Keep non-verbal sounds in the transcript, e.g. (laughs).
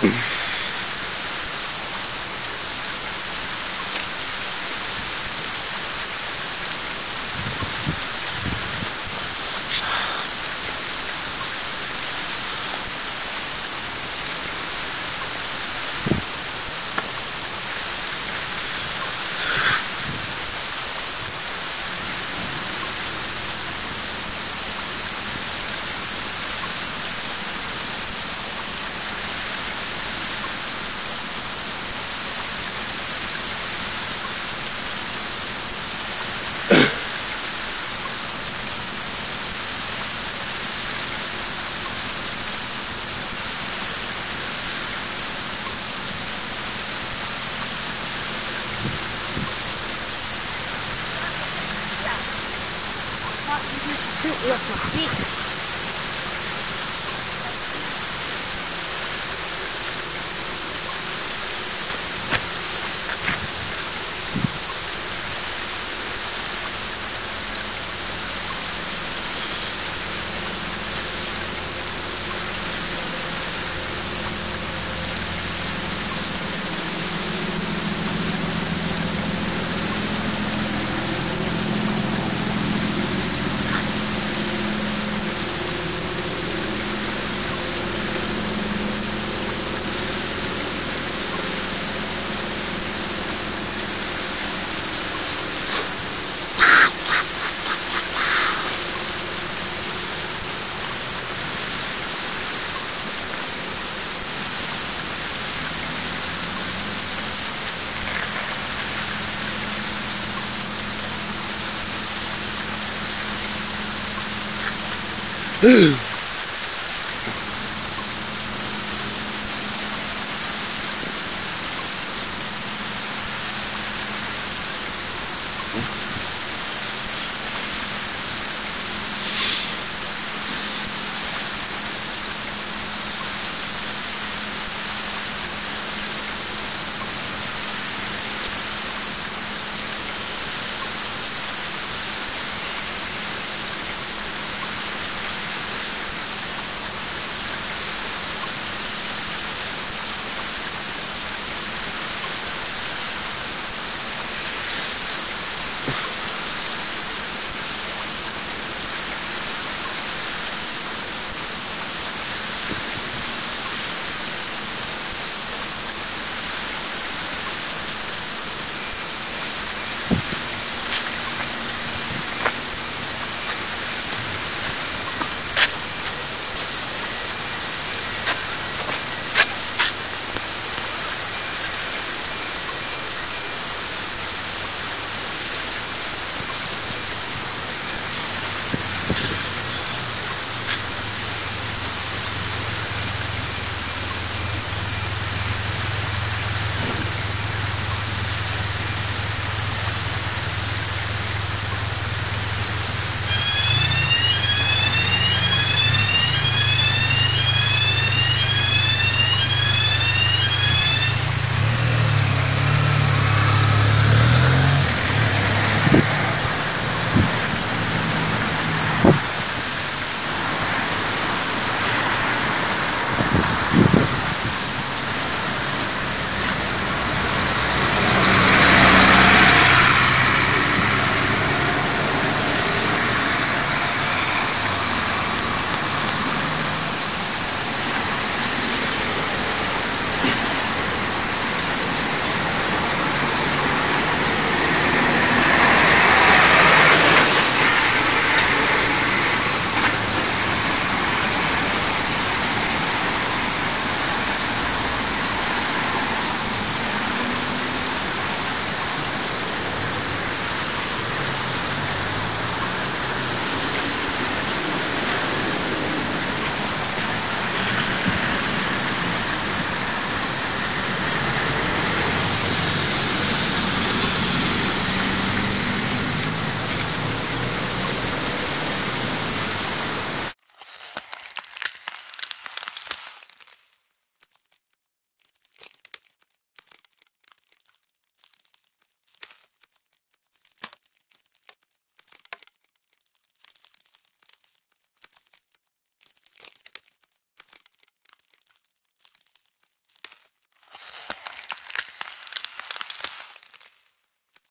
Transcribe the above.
Mm-hmm. (laughs) Look, my feet. Ugh. (laughs)